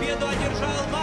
победу одержал